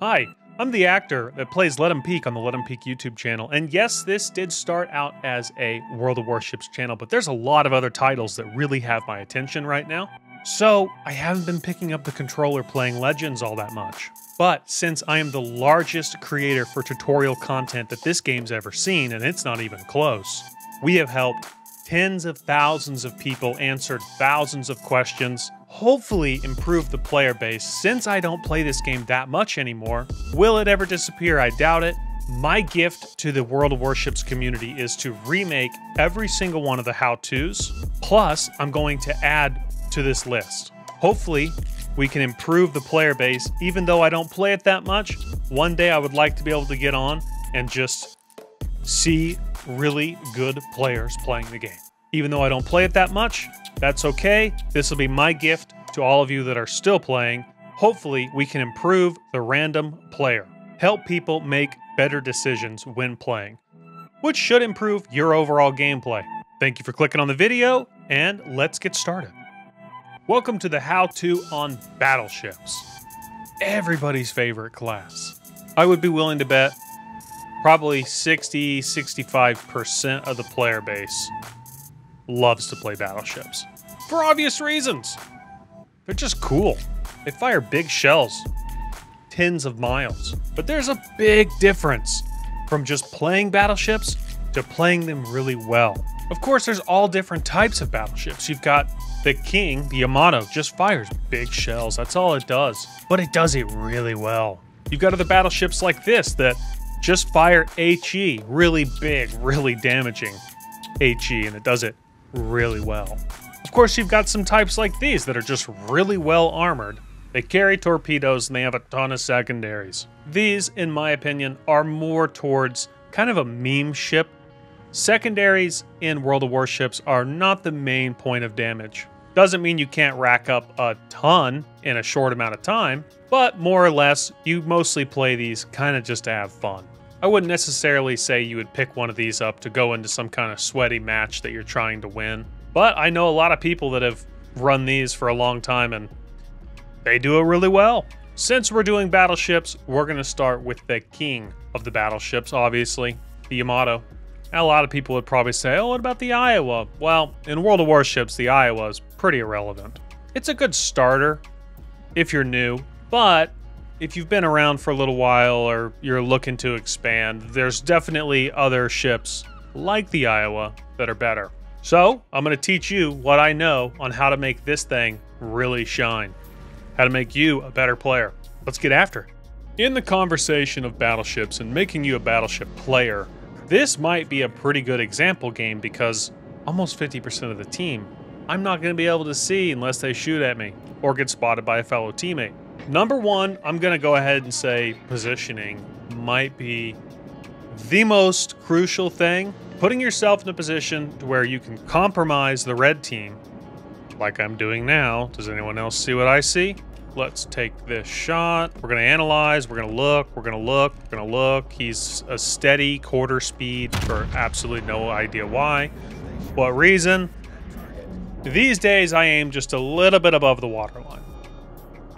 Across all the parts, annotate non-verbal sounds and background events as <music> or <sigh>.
Hi, I'm the actor that plays Let 'em Peek on the Let 'em Peek YouTube channel. And yes, this did start out as a World of Warships channel, but there's a lot of other titles that really have my attention right now. So I haven't been picking up the controller playing Legends all that much. But since I am the largest creator for tutorial content that this game's ever seen, and it's not even close, we have helped tens of thousands of people answered thousands of questions, hopefully improve the player base. Since I don't play this game that much anymore, will it ever disappear? I doubt it. My gift to the World of Warships community is to remake every single one of the how to's. Plus, I'm going to add to this list. Hopefully, we can improve the player base. Even though I don't play it that much, one day I would like to be able to get on and just see really good players playing the game. Even though I don't play it that much, that's okay. This will be my gift to all of you that are still playing. Hopefully, we can improve the random player, help people make better decisions when playing, which should improve your overall gameplay. Thank you for clicking on the video, and let's get started. Welcome to the how-to on battleships. Everybody's favorite class. I would be willing to bet probably 60, 65% of the player base loves to play battleships. For obvious reasons. They're just cool. They fire big shells, tens of miles. But there's a big difference from just playing battleships to playing them really well. Of course, there's all different types of battleships. You've got the King, the Yamato, just fires big shells. That's all it does. But it does it really well. You've got other battleships like this that just fire HE, really big, really damaging HE, and it does it really well. Of course, you've got some types like these that are just really well armored. They carry torpedoes and they have a ton of secondaries. These, in my opinion, are more towards kind of a meme ship Secondaries in World of Warships are not the main point of damage. Doesn't mean you can't rack up a ton in a short amount of time, but more or less, you mostly play these kind of just to have fun. I wouldn't necessarily say you would pick one of these up to go into some kind of sweaty match that you're trying to win, but I know a lot of people that have run these for a long time and they do it really well. Since we're doing battleships, we're going to start with the king of the battleships, obviously, the Yamato. A lot of people would probably say, oh, what about the Iowa? Well, in World of Warships, the Iowa is pretty irrelevant. It's a good starter if you're new, but if you've been around for a little while or you're looking to expand, there's definitely other ships like the Iowa that are better. So, I'm going to teach you what I know on how to make this thing really shine, how to make you a better player. Let's get after it. In the conversation of battleships and making you a battleship player, this might be a pretty good example game because almost 50% of the team I'm not going to be able to see unless they shoot at me or get spotted by a fellow teammate. Number one, I'm going to go ahead and say positioning might be the most crucial thing. Putting yourself in a position to where you can compromise the red team, like I'm doing now. Does anyone else see what I see? Let's take this shot. We're going to analyze. We're going to look. We're going to look. We're going to look. He's a steady quarter speed for absolutely no idea why. What reason? These days, I aim just a little bit above the waterline.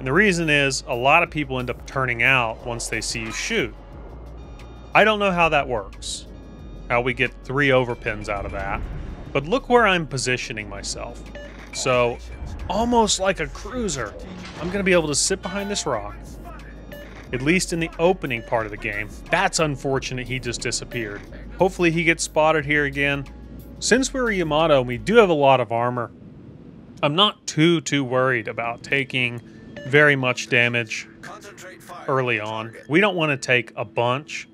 And the reason is a lot of people end up turning out once they see you shoot. I don't know how that works, how we get three overpens out of that. But look where I'm positioning myself. So, almost like a cruiser, I'm going to be able to sit behind this rock, at least in the opening part of the game. That's unfortunate he just disappeared. Hopefully he gets spotted here again. Since we're a Yamato and we do have a lot of armor, I'm not too, too worried about taking very much damage early on. We don't want to take a bunch,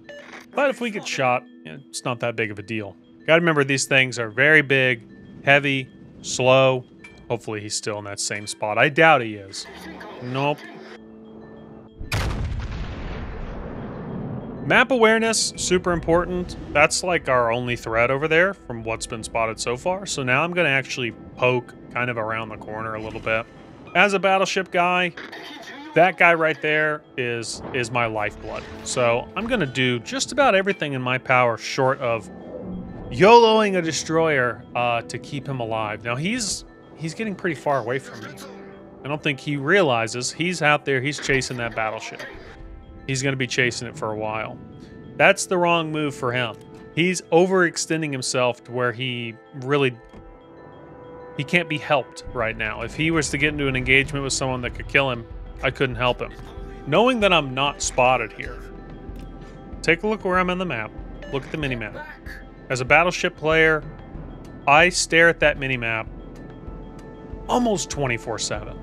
but if we get shot, it's not that big of a deal. Gotta remember these things are very big, heavy, slow, Hopefully he's still in that same spot. I doubt he is. Nope. Map awareness, super important. That's like our only threat over there from what's been spotted so far. So now I'm going to actually poke kind of around the corner a little bit. As a battleship guy, that guy right there is is my lifeblood. So I'm to do just about everything in my power short of YOLOing a destroyer uh, to keep him alive. Now he's he's getting pretty far away from me. I don't think he realizes he's out there, he's chasing that battleship. he's to be chasing it for a while. That's the wrong move for him. He's overextending himself to where he really he can't be helped right now. If he was to get into an engagement with someone that could kill him, I couldn't help him. Knowing that I'm not spotted here, take a look where I'm on the map. Look at the minimap. As a battleship player, I stare at that minimap almost 24 7.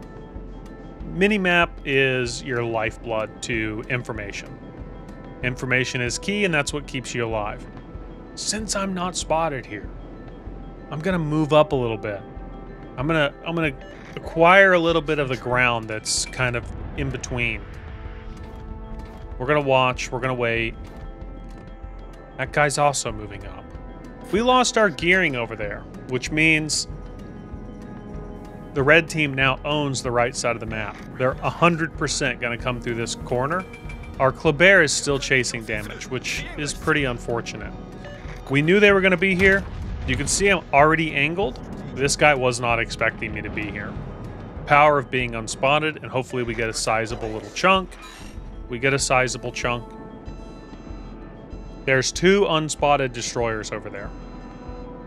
Minimap is your lifeblood to information. Information is key, and that's what keeps you alive. Since I'm not spotted here, I'm gonna move up a little bit. I'm gonna I'm gonna acquire a little bit of the ground that's kind of in between. We're gonna watch, we're gonna wait. That guy's also moving up. We lost our gearing over there, which means the red team now owns the right side of the map. They're 100% going to come through this corner. Our Kleber is still chasing damage, which is pretty unfortunate. We knew they were going to be here. You can see I'm already angled. This guy was not expecting me to be here. Power of being unspotted, and hopefully we get a sizable little chunk. We get a sizable chunk. There's two unspotted destroyers over there.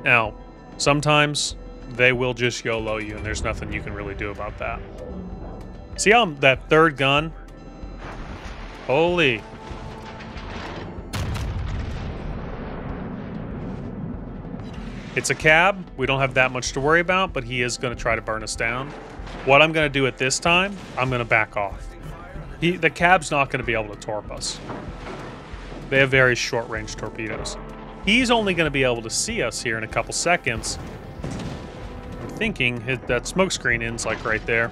Now, sometimes they will just YOLO you, and there's nothing you can really do about that. See how I'm, that third gun? Holy. It's a cab. We don't have that much to worry about, but he is going to try to burn us down. What I'm going to do at this time, I'm going to back off. He, the cab's not going to be able to torp us. They have very short-range torpedoes. He's only going to be able to see us here in a couple seconds. I'm thinking that smokescreen ends like right there.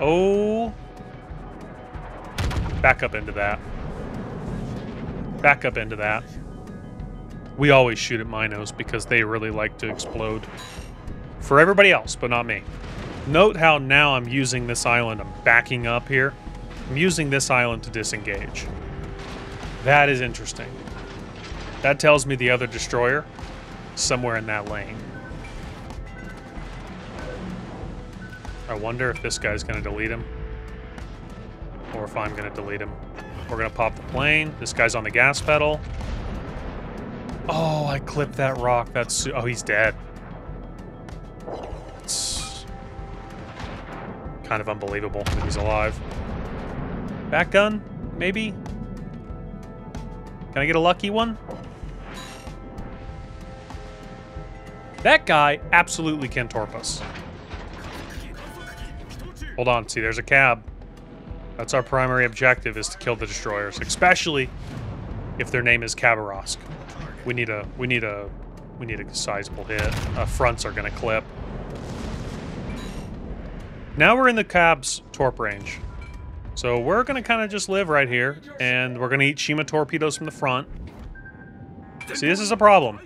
Oh. Back up into that. Back up into that. We always shoot at minos because they really like to explode. For everybody else, but not me. Note how now I'm using this island. I'm backing up here. I'm using this island to disengage. That is interesting. That tells me the other destroyer somewhere in that lane. I wonder if this guy's going to delete him. Or if I'm going to delete him. We're going to pop the plane. This guy's on the gas pedal. Oh, I clipped that rock. That's... Oh, he's dead. It's kind of unbelievable that he's alive. Back gun? Maybe? Can I get a lucky one? That guy absolutely can torp us. Hold on, see, there's a cab. That's our primary objective, is to kill the destroyers, especially if their name is Khabarovsk. We need a we need a we need a sizable hit. Uh, fronts are gonna clip. Now we're in the cab's torp range. So we're gonna kind of just live right here, and we're gonna eat Shima torpedoes from the front. See, this is a problem.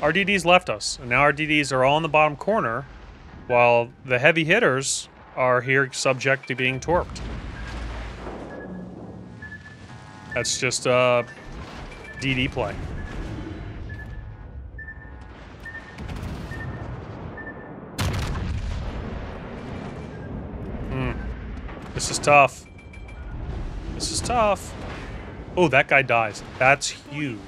Our DDs left us, and now our DDs are all in the bottom corner, while the heavy hitters are here subject to being torped. That's just uh, DD play. This is tough. This is tough. Oh, that guy dies. That's huge.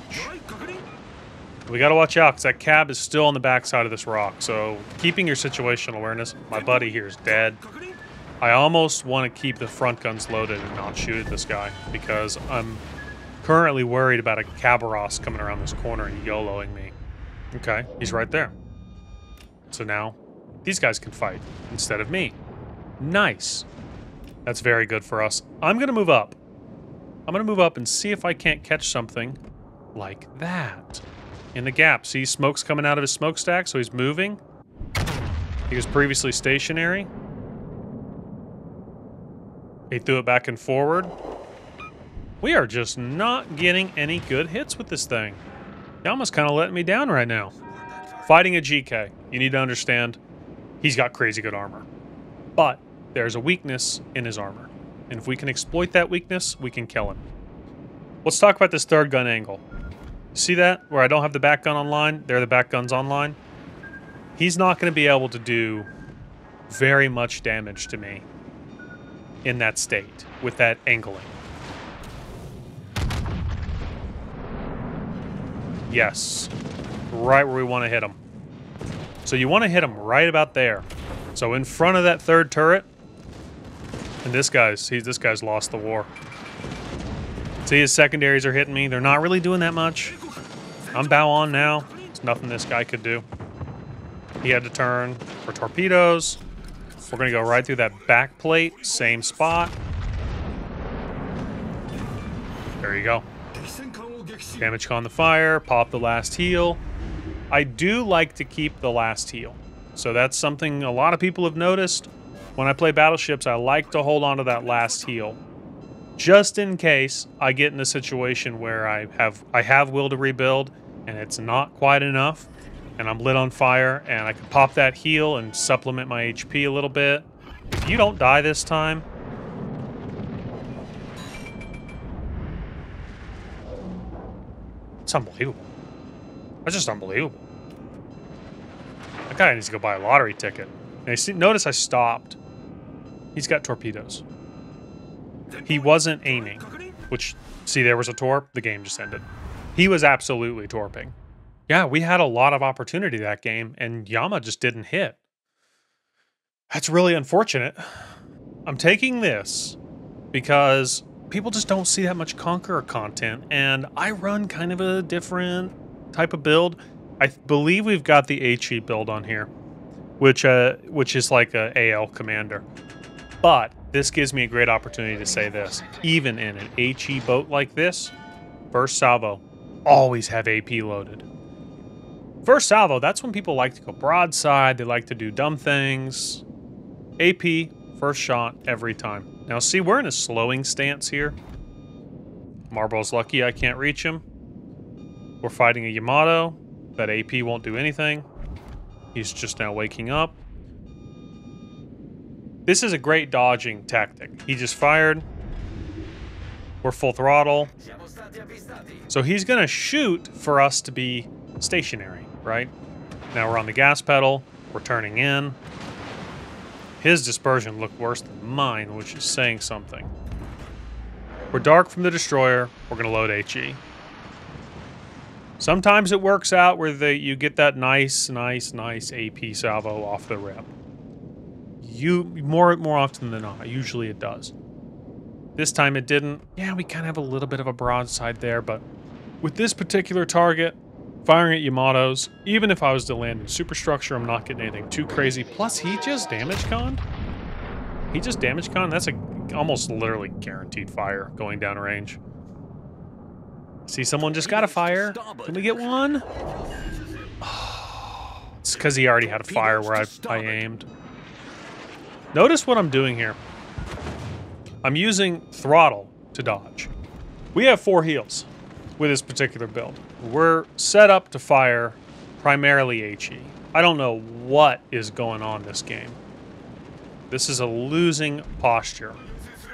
We gotta watch out, because that cab is still on the backside of this rock, so keeping your situational awareness. My buddy here is dead. I almost want to keep the front guns loaded and not shoot at this guy, because I'm currently worried about a Khabarovsk coming around this corner and YOLOing me. Okay, he's right there. So now, these guys can fight instead of me. Nice. That's very good for us. I'm going to move up. I'm going to move up and see if I can't catch something like that. In the gap. See smoke's coming out of his smokestack, so he's moving. He was previously stationary. He threw it back and forward. We are just not getting any good hits with this thing. Yama's kind of letting me down right now. Fighting a GK, you need to understand, he's got crazy good armor. But there's a weakness in his armor. And if we can exploit that weakness, we can kill him. Let's talk about this third gun angle. See that? Where I don't have the back gun online, there are the back guns online. He's not going to be able to do very much damage to me in that state with that angling. Yes. Right where we want to hit him. So you want to hit him right about there. So in front of that third turret, and this guy's, he's, this guy's lost the war. See, his secondaries are hitting me. They're not really doing that much. I'm bow on now. There's nothing this guy could do. He had to turn for torpedoes. We're to go right through that back plate. Same spot. There you go. Damage on the fire. Pop the last heal. I do like to keep the last heal. So that's something a lot of people have noticed. When I play battleships, I like to hold on to that last heal. Just in case I get in a situation where I have I have will to rebuild and it's not quite enough and I'm lit on fire and I can pop that heal and supplement my HP a little bit. If you don't die this time, it's unbelievable. That's just unbelievable. That guy needs to go buy a lottery ticket. And see, notice I stopped. He's got torpedoes. He wasn't aiming, which, see, there was a torp. The game just ended. He was absolutely torping. Yeah, we had a lot of opportunity that game, and Yama just didn't hit. That's really unfortunate. I'm taking this because people just don't see that much Conqueror content, and I run kind of a different type of build. I believe we've got the HE build on here, which uh, which is like a AL commander. But this gives me a great opportunity to say this. Even in an HE boat like this, first salvo, always have AP loaded. First salvo, that's when people like to go broadside, they like to do dumb things. AP, first shot, every time. Now see, we're in a slowing stance here. Marble's lucky I can't reach him. We're fighting a Yamato. That AP won't do anything. He's just now waking up. This is a great dodging tactic. He just fired. We're full throttle. So he's going to shoot for us to be stationary, right? Now we're on the gas pedal. We're turning in. His dispersion looked worse than mine, which is saying something. We're dark from the destroyer. We're going to load HE. Sometimes it works out where the, you get that nice, nice, nice AP salvo off the rip. You more more often than not, usually it does. This time it didn't. Yeah, we kind of have a little bit of a broadside there, but with this particular target, firing at Yamatos, even if I was to land in superstructure, I'm not getting anything too crazy. Plus, he just damage con. He just damage con. That's a almost literally guaranteed fire going down range. See, someone just got a fire. Can we get one? Oh, <sighs> it's because he already had a fire where I, I aimed. Notice what I'm doing here. I'm using throttle to dodge. We have four heals with this particular build. We're set up to fire primarily HE. I don't know what is going on this game. This is a losing posture.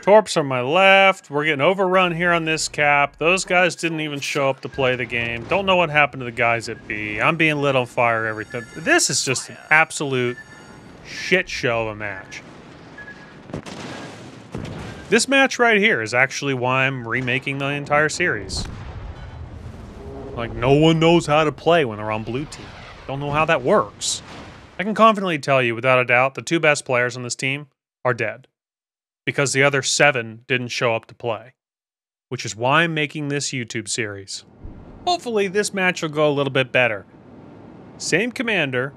Torps on my left. We're getting overrun here on this cap. Those guys didn't even show up to play the game. Don't know what happened to the guys at B. I'm being lit on fire, everything. This is just an absolute shit show of a match. This match right here is actually why I'm remaking the entire series. Like, no one knows how to play when they're on blue team. Don't know how that works. I can confidently tell you, without a doubt, the two best players on this team are dead because the other seven didn't show up to play, which is why I'm making this YouTube series. Hopefully, this match will go a little bit better. Same commander,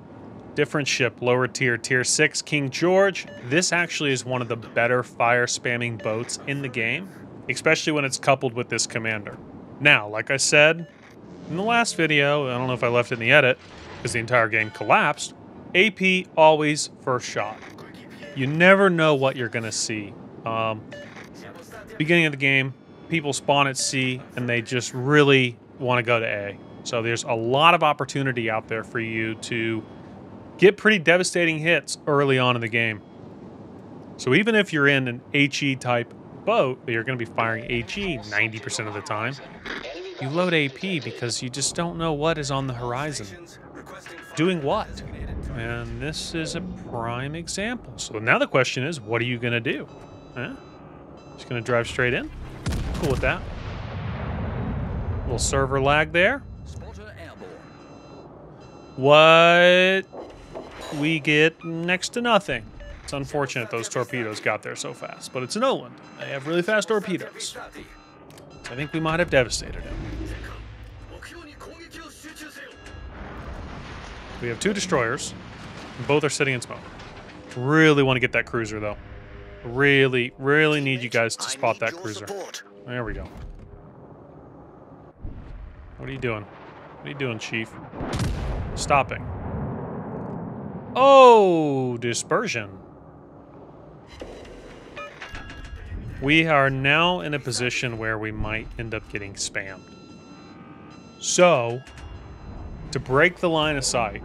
different ship, lower tier, tier 6, King George. This actually is one of the better fire spamming boats in the game, especially when it's coupled with this commander. Now, like I said in the last video, I don't know if I left in the edit, because the entire game collapsed, AP always first shot you never know what you're going to see. Um, beginning of the game, people spawn at C and they just really want to go to A. So there's a lot of opportunity out there for you to get pretty devastating hits early on in the game. So even if you're in an HE type boat, you're going to be firing HE 90% of the time. You load AP because you just don't know what is on the horizon. Doing what? And this is a prime example. So now the question is, what are you going to do? Huh? Just going to drive straight in? Cool with that. little server lag there. What? We get next to nothing. It's unfortunate those torpedoes got there so fast, but it's an Oland. They have really fast torpedoes. So I think we might have devastated him. We have two destroyers. Both are sitting in smoke. Really want to get that cruiser, though. Really, really need you guys to spot that cruiser. There we go. What are you doing? What are you doing, Chief? Stopping. Oh, dispersion. We are now in a position where we might end up getting spammed. So, to break the line of sight,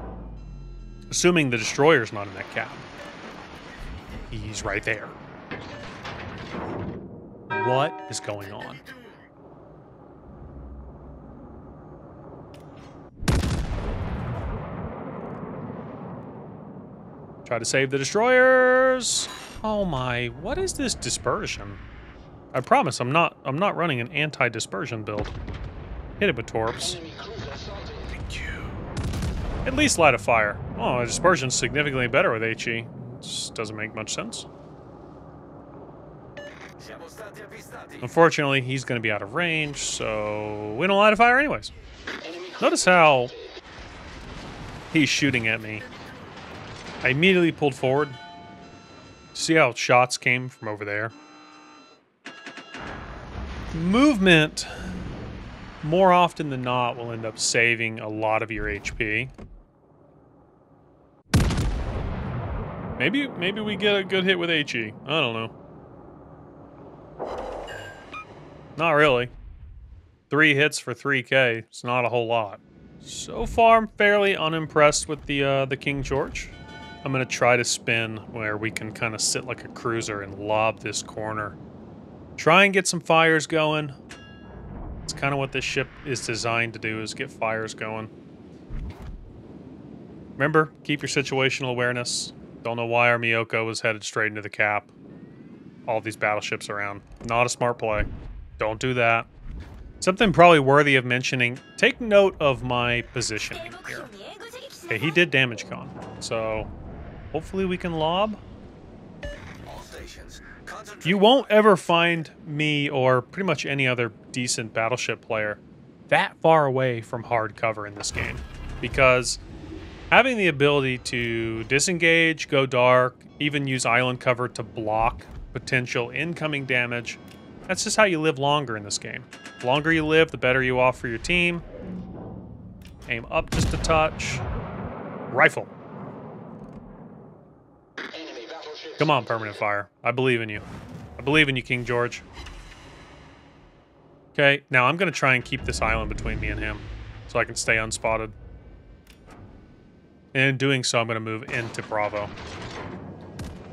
assuming the destroyer's not in that cap, he's right there. What is going on? Try to save the destroyers. Oh my, what is this dispersion? I promise I'm not I'm not running an anti-dispersion build. Hit it with torps. Thank you. At least light a fire. Oh, dispersion's significantly better with HE. Just doesn't make much sense. Unfortunately, he's going to be out of range, so we don't light a fire anyways. Notice how he's shooting at me. I immediately pulled forward. See how shots came from over there? Movement, more often than not, will end up saving a lot of your HP. Maybe, maybe we get a good hit with HE. I don't know. Not really. Three hits for 3k. It's not a whole lot. So far, I'm fairly unimpressed with the uh, the King George. I'm going to try to spin where we can kind of sit like a cruiser and lob this corner. Try and get some fires going. It's kind of what this ship is designed to do, is get fires going. Remember, keep your situational awareness. Don't know why our Myoko was headed straight into the cap. All these battleships around. Not a smart play. Don't do that. Something probably worthy of mentioning. Take note of my positioning here. Okay, he did damage con. So, hopefully we can lob. You won't ever find me or pretty much any other decent battleship player that far away from hard cover in this game. Because having the ability to disengage, go dark, even use island cover to block potential incoming damage, that's just how you live longer in this game. The longer you live, the better you are for your team. Aim up just a touch. Rifle. Come on, permanent fire. I believe in you. I believe in you, King George. Okay, now I'm going to try and keep this island between me and him so I can stay unspotted. And in doing so, I'm going to move into Bravo.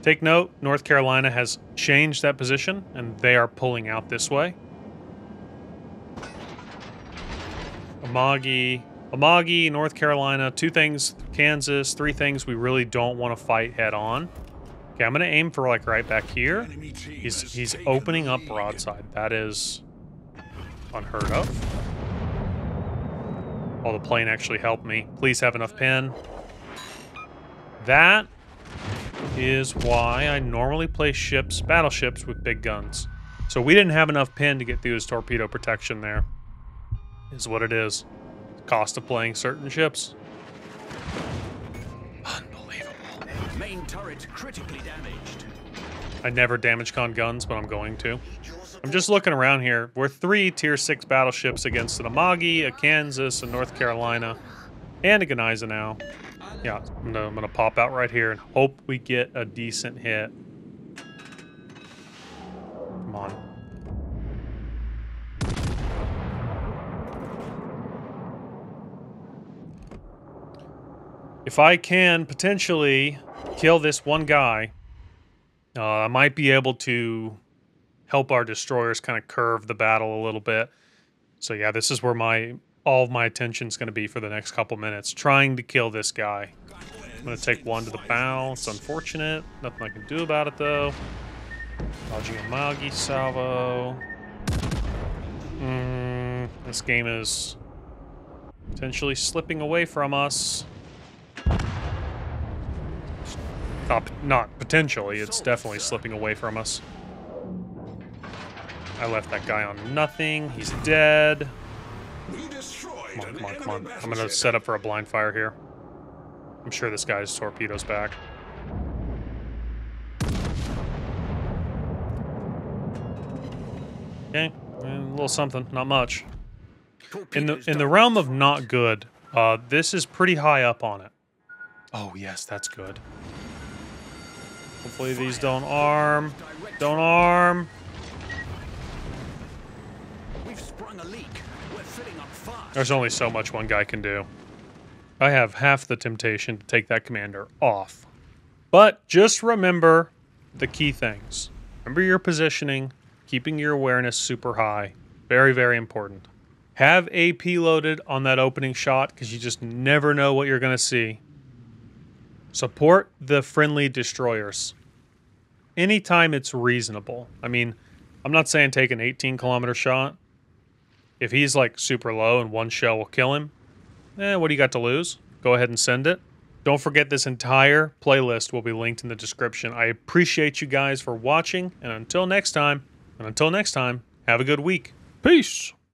Take note, North Carolina has changed that position, and they are pulling out this way. Amagi, Amagi, North Carolina, two things, Kansas, three things we really don't want to fight head on. Okay, I'm going to aim for like right back here. He's, he's opening up broadside. That is unheard of. Oh, the plane actually helped me. Please have enough pen. That is why I normally play ships, battleships with big guns. So we didn't have enough pen to get through his torpedo protection there. Is what it is. Cost of playing certain ships. Turret critically damaged. I never damage con guns, but I'm going to. I'm just looking around here. We're three tier six battleships against an Amagi, a Kansas, a North Carolina, and a Gneisenau. Yeah, I'm gonna, I'm gonna pop out right here and hope we get a decent hit. Come on. If I can potentially kill this one guy, uh, I might be able to help our destroyers kind of curve the battle a little bit. So yeah, this is where my all of my attention is going to be for the next couple minutes, trying to kill this guy. I'm going to take one to the bow. It's unfortunate. Nothing I can do about it, though. Magi salvo. Mm, this game is potentially slipping away from us. Not, not potentially, it's definitely slipping away from us. I left that guy on nothing. He's dead. Come on, come on, come on. I'm gonna set up for a blind fire here. I'm sure this guy's torpedoes back. Okay, a little something, not much. In the in the realm of not good, uh, this is pretty high up on it. Oh yes, that's good. Hopefully these don't arm. Don't arm. There's only so much one guy can do. I have half the temptation to take that commander off. But just remember the key things. Remember your positioning, keeping your awareness super high. Very, very important. Have AP loaded on that opening shot because you just never know what you're going to see. Support the friendly destroyers. Anytime it's reasonable. I mean, I'm not saying take an 18 kilometer shot. If he's like super low and one shell will kill him, eh, what do you got to lose? Go ahead and send it. Don't forget this entire playlist will be linked in the description. I appreciate you guys for watching, and until next time, and until next time, have a good week. Peace!